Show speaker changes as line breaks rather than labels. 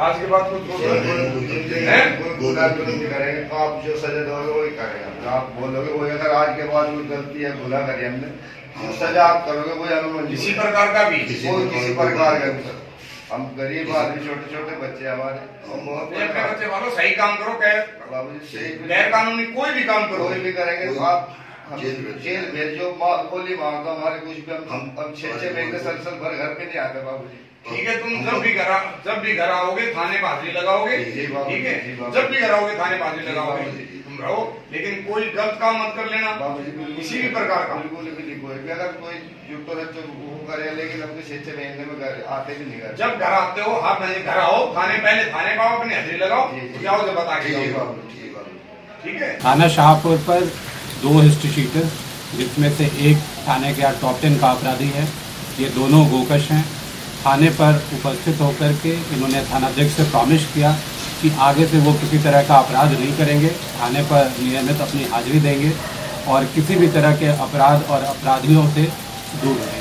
आज के बाद कुछ
तो करेंगे तो आप जो सजा दोगे वही करेंगे आप। बोलोगे वही अगर आज के बाद कोई गलती है गुनाह करी हमने जो सजा आप करोगे वही मंजूर
किसी प्रकार का भी
किसी प्रकार का भी। हम गरीब आदमी छोटे छोटे बच्चे हमारे
अपने बच्चे वालों सही काम करो क्या
बाबूजी सही
गैर कानूनी कोई भी काम करो।
कोई भी करेंगे तो आप
जेल भेज-
जेल भेजो माँ खोली मांगो हमारे कुछ भी हम हम छह छह महीने सल सल भर घर पे नहीं आते बाबूजी।
ठीक है तुम जब भी घर जब भी घर आओगे थाने में हाजिरी लगाओगे ठीक है? जब भी घर आओगे थाने में हाजिरी लगाओगे। तुम रहो लेकिन कोई गलत काम मत कर लेना।
बिल्कुल
किसी भी प्रकार का।
बिल्कुल भी नहीं कोई भी अगर कोई जुटो रचो वो करे लेकिन हमको छह छह महीने में घर आते भी नहीं घर।
जब घर आते हो हाथ में घर आओ थाने पहले थाने पाओ अपनी हाजिरी लगाओ
जी, जी।
जाओ जब बता के
बाबू बाबू
ठीक है?
थाना शाहपुर पर दो हिस्ट्री शीटर जिसमें से एक थाने के टॉप टेन का अपराधी है। ये दोनों गोकश हैं। थाने पर उपस्थित होकर के इन्होंने थानाध्यक्ष से प्रॉमिस किया कि आगे से वो किसी तरह का अपराध नहीं करेंगे। थाने पर नियमित अपनी हाजिरी देंगे और किसी भी तरह के अपराध और अपराधियों से दूर रहेंगे